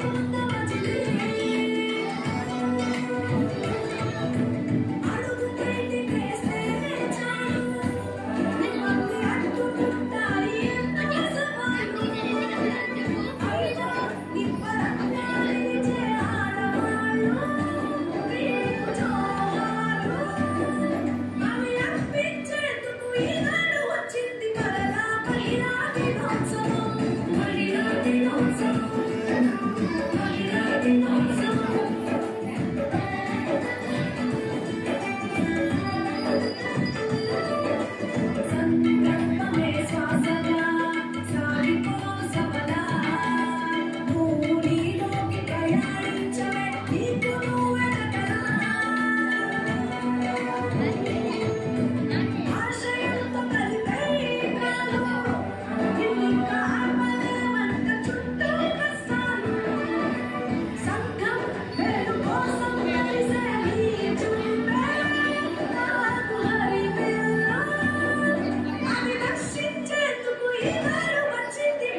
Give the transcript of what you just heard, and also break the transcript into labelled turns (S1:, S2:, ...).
S1: Thank you. వచ్చింది